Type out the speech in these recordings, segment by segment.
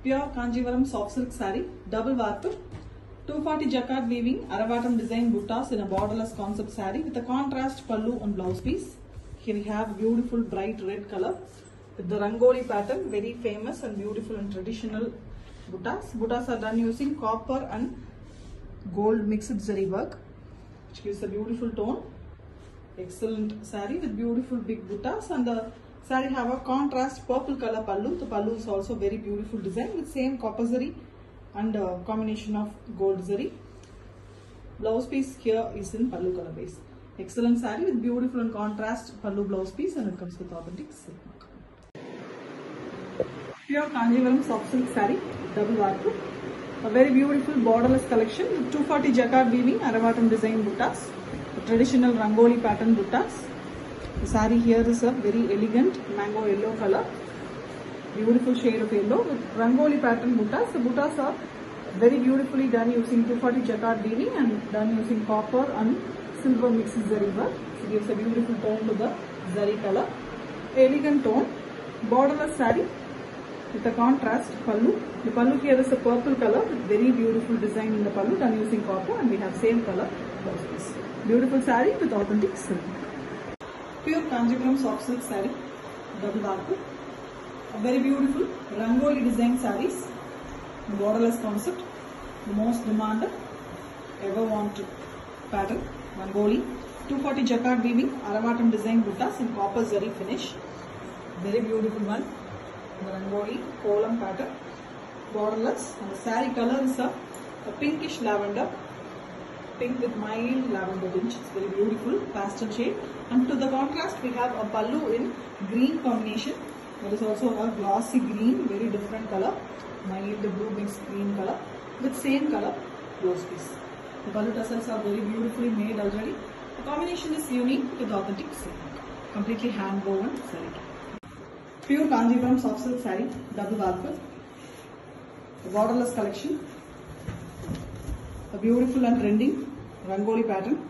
Pure Kanjivaram soft silk saree, double warp, 240 jacquard weaving, Aravatam design buttas in a borderless concept saree with a contrast pallu and blouse piece. Here we have beautiful bright red color with the Rangoli pattern, very famous and beautiful and traditional buttas. Buttas are done using copper and gold mixed zari work, which gives a beautiful tone. Excellent saree with beautiful big buttas and the saree have a contrast purple color pallu. The pallu is also very beautiful design with same copper zari and a combination of gold zari. Blouse piece here is in pallu color base. Excellent sari with beautiful and contrast pallu blouse piece and it comes with authentic silk. Pure Kanjivaram soft silk saree, double warp. A very beautiful borderless collection with 240 jacquard weaving, Aravatam design buttas, traditional Rangoli pattern buttas. The saree here is a very elegant mango yellow color, beautiful shade of yellow with Rangoli pattern buttas. The buttas are very beautifully done using 240 jacquard weaving and done using copper and silver mixed zari work. It gives a beautiful tone to the zari color. Elegant tone, borderless sari with a contrast pallu. The pallu here is a purple color with very beautiful design in the pallu done using copper and we have same color. Beautiful sari with authentic. Pure Kanjivaram soft silk saree, double dark. A very beautiful Rangoli design sarees, borderless concept, the most demanded, ever wanted pattern, Rangoli. 240 jacquard weaving, Aravatam design buttas in copper zari finish. Very beautiful one. The Rangoli column pattern, borderless. And the saree color is a, a pinkish lavender, pink with mild lavender tinge. It's very beautiful pastel shade. And to the contrast, we have a pallu in green combination. There is also a glossy green, very different color, mild the blue mixed green color with same color blouse piece. The pallu tassels are very beautifully made already. The combination is unique with authentic silk, completely hand woven saree. Pure Kanjivaram soft silk saree, double warp. The borderless collection. A beautiful and trending Rangoli pattern.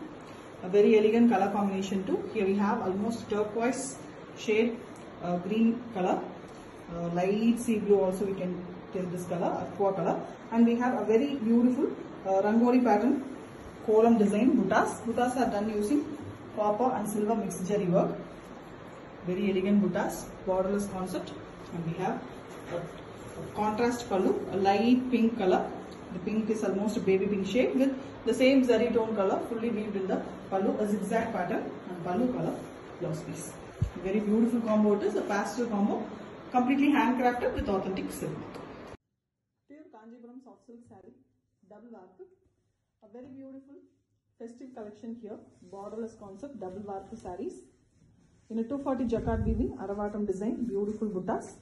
A very elegant color combination too. Here we have almost turquoise shade, uh, green color, uh, light sea blue also we can tell this color, aqua color. And we have a very beautiful uh, Rangoli pattern, column design, buttas. Buttas are done using copper and silver mixed zari work very elegant buttas, borderless concept and we have a, a contrast pallu, a light pink color. The pink is almost a baby pink shade with the same zari tone color fully weaved in the pallu, a zigzag pattern and pallu color blouse piece. Very beautiful combo it is, a pastel combo, completely handcrafted with authentic silk. Pure Kanjivaram soft silk saree, double warp, a very beautiful festive collection here, borderless concept, double warp sarees. In a 240 jacquard weaving, Aravatam design, beautiful buttas.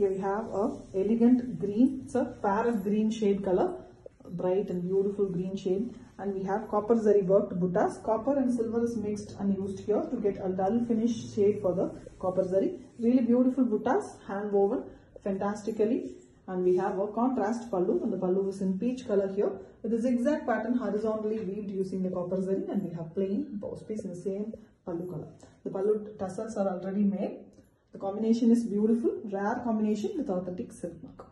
Here we have a elegant green, it's a parrot green shade color, bright and beautiful green shade. And we have copper zari worked buttas. Copper and silver is mixed and used here to get a dull finish shade for the copper zari. Really beautiful buttas, hand woven, fantastically. And we have a contrast pallu and the pallu is in peach color here with a zigzag pattern horizontally weaved using the copper zari and we have plain blouse piece in the same pallu color. The pallu tassels are already made. The combination is beautiful, rare combination with authentic silk mark.